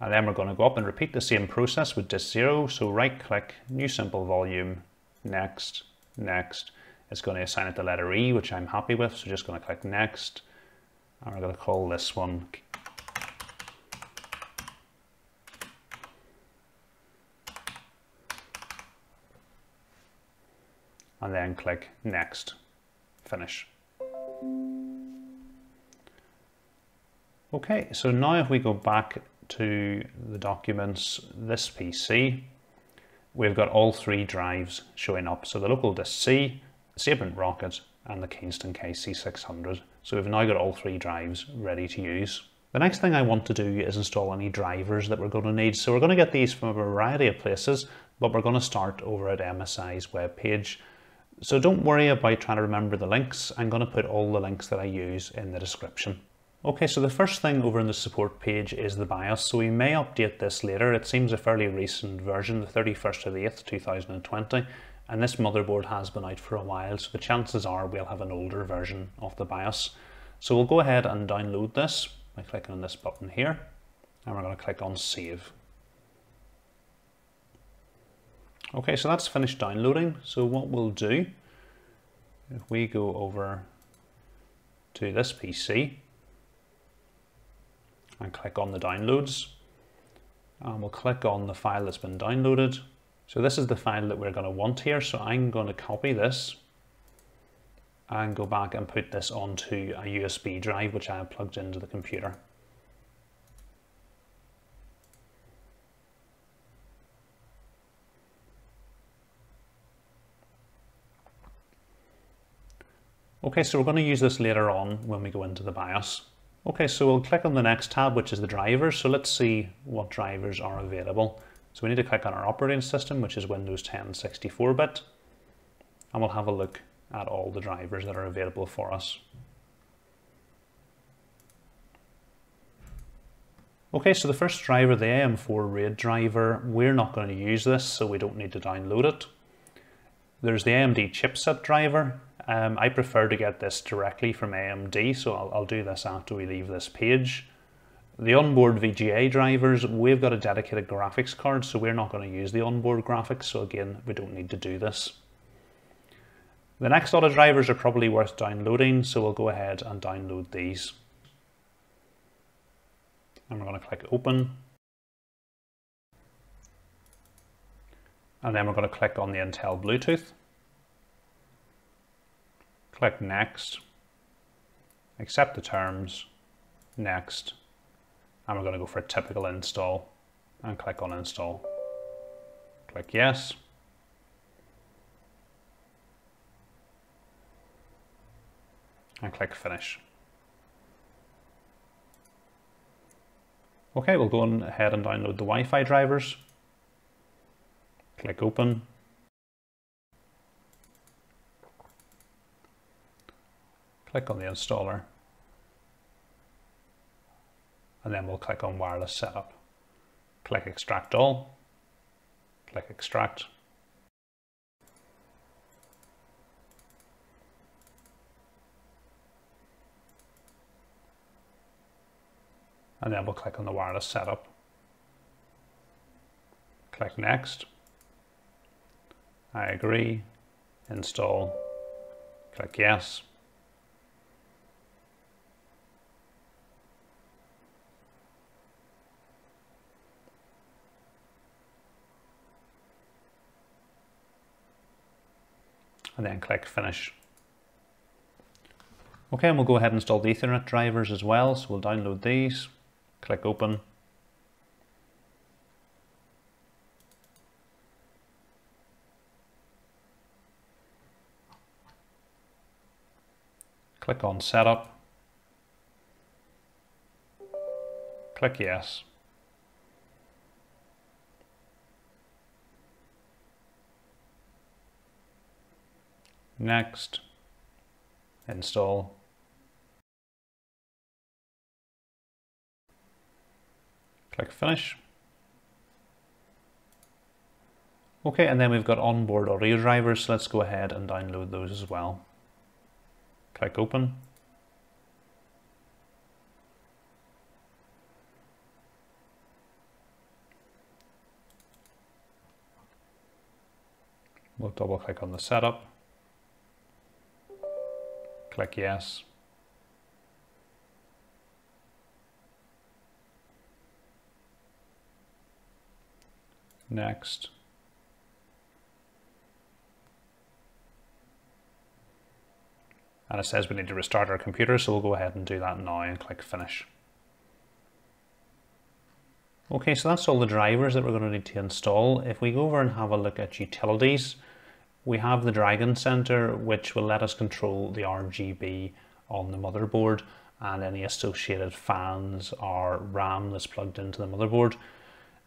And then we're going to go up and repeat the same process with disk zero. So right click, new simple volume, next, next. It's going to assign it the letter E, which I'm happy with. So just going to click next. And we're going to call this one and then click next finish. Okay, so now if we go back to the documents, this PC, we've got all three drives showing up. So the local disk C, Sabrent Rocket, and the Kingston KC600. So we've now got all three drives ready to use. The next thing I want to do is install any drivers that we're going to need. So we're going to get these from a variety of places, but we're going to start over at MSI's webpage. So don't worry about trying to remember the links. I'm going to put all the links that I use in the description. Okay, so the first thing over in the support page is the BIOS. So we may update this later. It seems a fairly recent version, the 31st of the 8th, 2020. And this motherboard has been out for a while, so the chances are we'll have an older version of the BIOS. So we'll go ahead and download this by clicking on this button here. And we're going to click on Save. Okay, so that's finished downloading. So what we'll do, if we go over to this PC and click on the downloads, and we'll click on the file that's been downloaded. So this is the file that we're going to want here. So I'm going to copy this and go back and put this onto a USB drive which I have plugged into the computer. Okay, so we're going to use this later on when we go into the BIOS. Okay, so we'll click on the next tab, which is the drivers. So let's see what drivers are available. So we need to click on our operating system, which is Windows 10 64-bit, and we'll have a look at all the drivers that are available for us. Okay, so the first driver, the AM4 RAID driver, we're not going to use this, so we don't need to download it. There's the AMD chipset driver, um, I prefer to get this directly from AMD, so I'll, I'll do this after we leave this page. The onboard VGA drivers, we've got a dedicated graphics card, so we're not going to use the onboard graphics, so again, we don't need to do this. The next lot of drivers are probably worth downloading, so we'll go ahead and download these. And we're going to click open. And then we're going to click on the Intel Bluetooth. Click Next, accept the terms, Next, and we're going to go for a typical install and click on Install. Click Yes. And click Finish. Okay, we'll go ahead and download the Wi-Fi drivers. Click Open. click on the installer and then we'll click on wireless setup. Click extract all, click extract. And then we'll click on the wireless setup. Click next. I agree, install, click yes. And then click finish. Okay, and we'll go ahead and install the Ethernet drivers as well. So we'll download these, click open. Click on setup. Click yes. Next, install. Click finish. Okay, and then we've got onboard audio drivers, so let's go ahead and download those as well. Click open. We'll double click on the setup click yes. Next. And it says we need to restart our computer, so we'll go ahead and do that now and click finish. Okay, so that's all the drivers that we're going to need to install. If we go over and have a look at utilities, we have the Dragon Center, which will let us control the RGB on the motherboard and any associated fans or RAM that's plugged into the motherboard.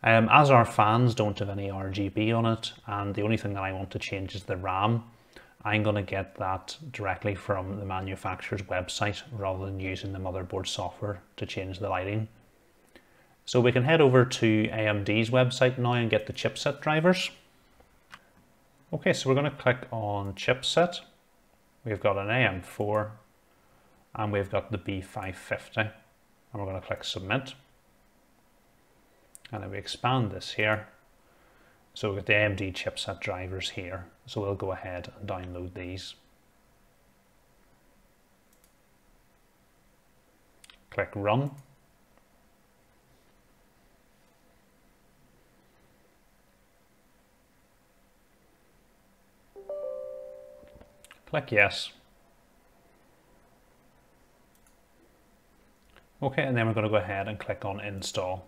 Um, as our fans don't have any RGB on it, and the only thing that I want to change is the RAM, I'm going to get that directly from the manufacturer's website rather than using the motherboard software to change the lighting. So we can head over to AMD's website now and get the chipset drivers. Okay, so we're going to click on chipset. We've got an AM4 and we've got the B550 and we're going to click submit. And then we expand this here. So we've got the AMD chipset drivers here. So we'll go ahead and download these. Click run. Click yes. Okay, and then we're going to go ahead and click on install.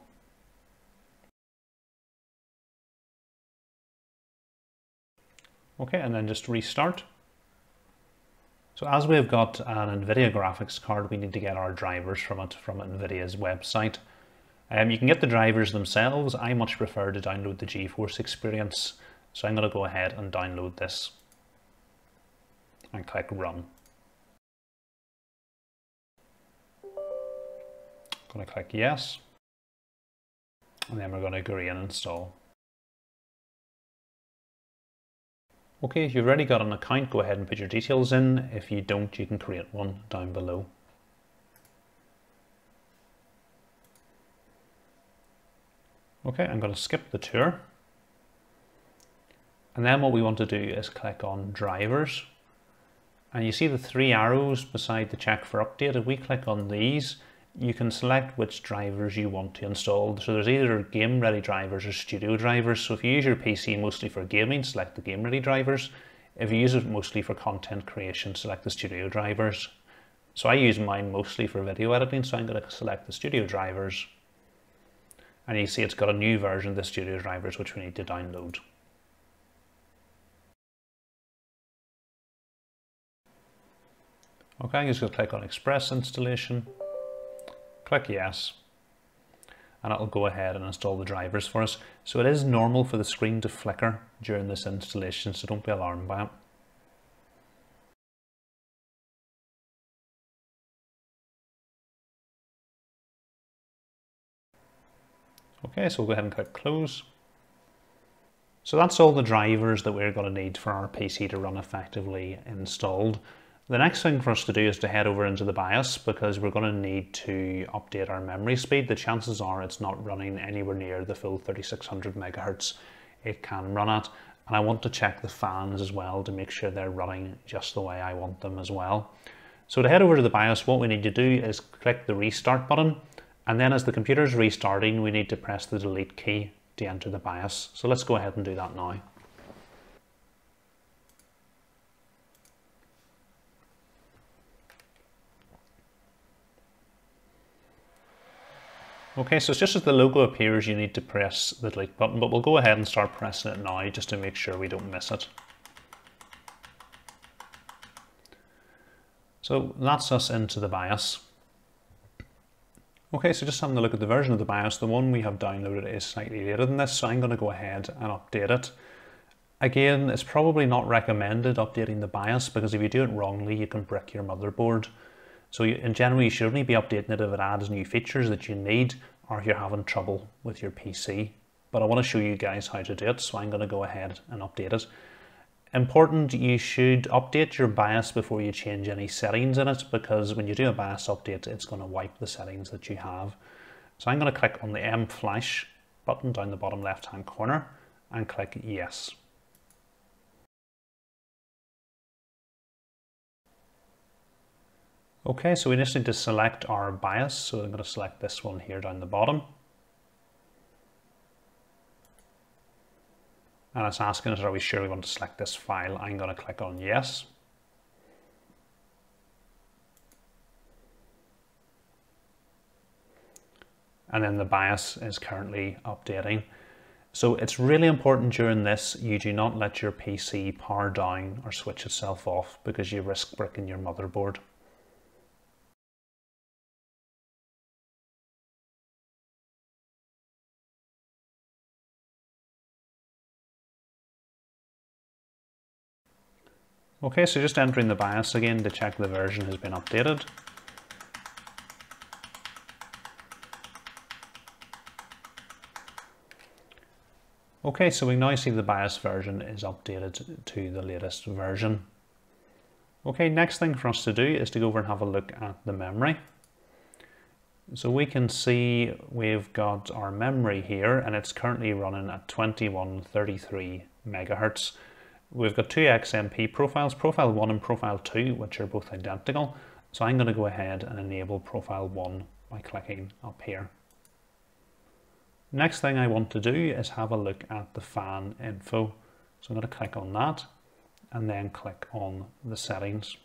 Okay, and then just restart. So as we've got an NVIDIA graphics card, we need to get our drivers from it, from NVIDIA's website. Um, you can get the drivers themselves. I much prefer to download the GeForce experience. So I'm going to go ahead and download this and click run. I'm going to click yes. And then we're going to agree and install. Okay, if you've already got an account, go ahead and put your details in. If you don't, you can create one down below. Okay, I'm going to skip the tour. And then what we want to do is click on drivers. And you see the three arrows beside the check for update. If we click on these, you can select which drivers you want to install. So there's either game ready drivers or studio drivers. So if you use your PC mostly for gaming, select the game ready drivers. If you use it mostly for content creation, select the studio drivers. So I use mine mostly for video editing, so I'm going to select the studio drivers. And you see it's got a new version of the studio drivers which we need to download. Okay, I'm just going to click on Express installation. Click yes. And it'll go ahead and install the drivers for us. So it is normal for the screen to flicker during this installation, so don't be alarmed by it. Okay, so we'll go ahead and click close. So that's all the drivers that we're going to need for our PC to run effectively installed. The next thing for us to do is to head over into the BIOS because we're going to need to update our memory speed. The chances are it's not running anywhere near the full 3600 megahertz it can run at. And I want to check the fans as well to make sure they're running just the way I want them as well. So to head over to the BIOS, what we need to do is click the restart button. And then as the computer is restarting, we need to press the delete key to enter the BIOS. So let's go ahead and do that now. Okay, so it's just as the logo appears, you need to press the delete button, but we'll go ahead and start pressing it now just to make sure we don't miss it. So that's us into the BIOS. Okay, so just having a look at the version of the BIOS, the one we have downloaded is slightly later than this, so I'm going to go ahead and update it. Again, it's probably not recommended updating the BIOS because if you do it wrongly, you can brick your motherboard. So you, in general, you should only be updating it if it adds new features that you need or if you're having trouble with your PC. But I want to show you guys how to do it, so I'm going to go ahead and update it. Important, you should update your BIOS before you change any settings in it because when you do a BIOS update, it's going to wipe the settings that you have. So I'm going to click on the M Flash button down the bottom left hand corner and click Yes. Okay, so we just need to select our BIOS. So I'm going to select this one here down the bottom. And it's asking us, are we sure we want to select this file? I'm going to click on yes. And then the BIOS is currently updating. So it's really important during this, you do not let your PC power down or switch itself off because you risk breaking your motherboard. Okay, so just entering the BIOS again to check the version has been updated. Okay, so we now see the BIOS version is updated to the latest version. Okay, next thing for us to do is to go over and have a look at the memory. So we can see we've got our memory here and it's currently running at 2133 megahertz. We've got two XMP profiles, profile 1 and profile 2, which are both identical. So I'm going to go ahead and enable profile 1 by clicking up here. Next thing I want to do is have a look at the fan info. So I'm going to click on that and then click on the settings.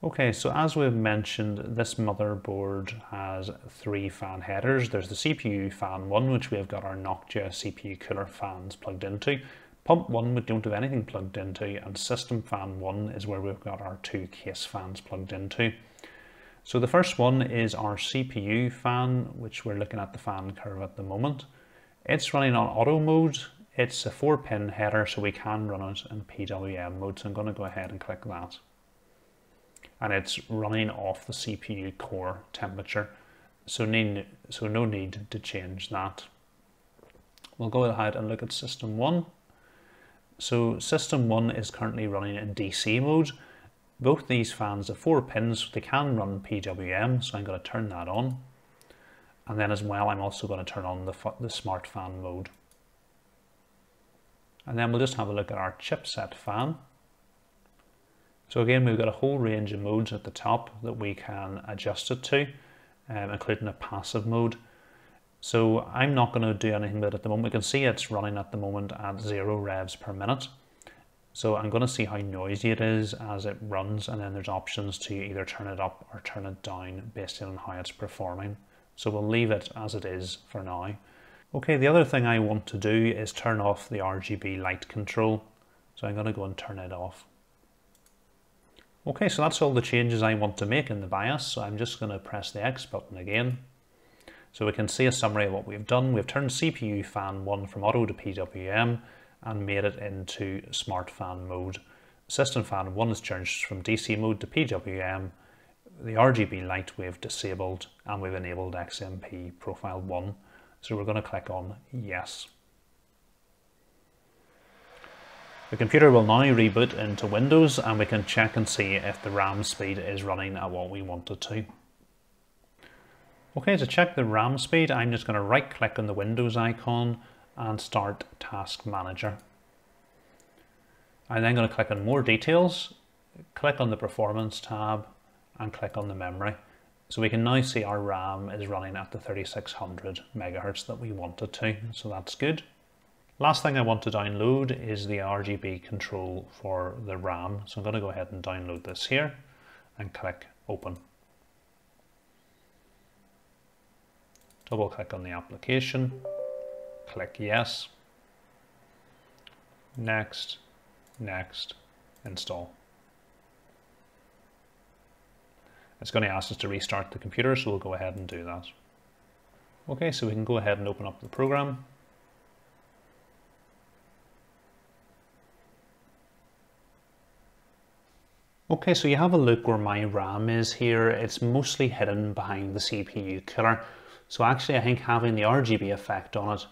Okay, so as we've mentioned, this motherboard has three fan headers. There's the CPU fan 1, which we've got our Noctua CPU cooler fans plugged into. Pump 1 we don't have anything plugged into, and system fan 1 is where we've got our two case fans plugged into. So the first one is our CPU fan, which we're looking at the fan curve at the moment. It's running on auto mode. It's a four pin header, so we can run it in PWM mode. So I'm going to go ahead and click that. And it's running off the CPU core temperature. So, need, so no need to change that. We'll go ahead and look at system one. So system one is currently running in DC mode. Both these fans have four pins, they can run PWM, so I'm going to turn that on. And then as well, I'm also going to turn on the, the smart fan mode. And then we'll just have a look at our chipset fan. So again, we've got a whole range of modes at the top that we can adjust it to, um, including a passive mode. So I'm not going to do anything with it at the moment. We can see it's running at the moment at zero revs per minute. So I'm going to see how noisy it is as it runs and then there's options to either turn it up or turn it down based on how it's performing. So we'll leave it as it is for now. Okay, the other thing I want to do is turn off the RGB light control. So I'm going to go and turn it off. Okay, so that's all the changes I want to make in the BIOS. So I'm just going to press the X button again. So we can see a summary of what we've done. We've turned CPU fan 1 from auto to PWM and made it into smart fan mode. System fan 1 is changed from DC mode to PWM. The RGB light we've disabled and we've enabled XMP profile 1. So we're going to click on yes. The computer will now reboot into Windows and we can check and see if the RAM speed is running at what we want it to. Okay, to check the RAM speed, I'm just going to right click on the Windows icon and start Task Manager. I'm then going to click on More Details, click on the Performance tab and click on the Memory. So we can now see our RAM is running at the 3600 megahertz that we want it to, so that's good. Last thing I want to download is the RGB control for the RAM. So I'm going to go ahead and download this here and click Open. Double click on the application click yes, next, next, install. It's going to ask us to restart the computer, so we'll go ahead and do that. Okay, so we can go ahead and open up the program. Okay, so you have a look where my RAM is here. It's mostly hidden behind the CPU cooler. So actually I think having the RGB effect on it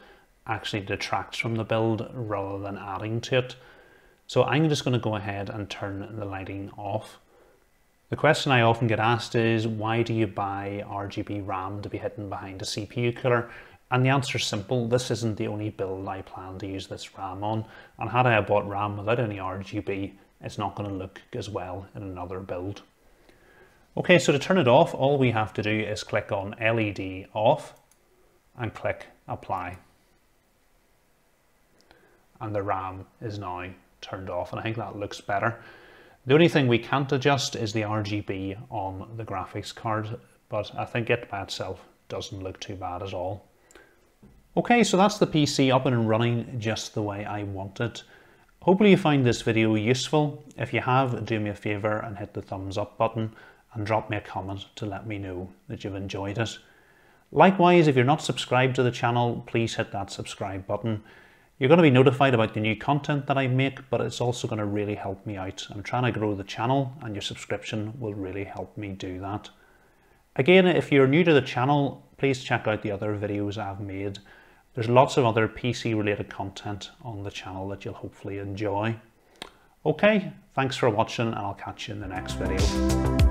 actually detracts from the build rather than adding to it. So I'm just going to go ahead and turn the lighting off. The question I often get asked is why do you buy RGB RAM to be hidden behind a CPU cooler? And the answer is simple, this isn't the only build I plan to use this RAM on. And had I bought RAM without any RGB, it's not going to look as well in another build. Okay, so to turn it off, all we have to do is click on LED off and click apply. And the RAM is now turned off and I think that looks better. The only thing we can't adjust is the RGB on the graphics card, but I think it by itself doesn't look too bad at all. Okay, so that's the PC up and running just the way I want it. Hopefully you find this video useful. If you have, do me a favour and hit the thumbs up button and drop me a comment to let me know that you've enjoyed it. Likewise, if you're not subscribed to the channel, please hit that subscribe button. You're going to be notified about the new content that I make, but it's also going to really help me out. I'm trying to grow the channel and your subscription will really help me do that. Again, if you're new to the channel, please check out the other videos I've made. There's lots of other PC related content on the channel that you'll hopefully enjoy. Okay, thanks for watching and I'll catch you in the next video.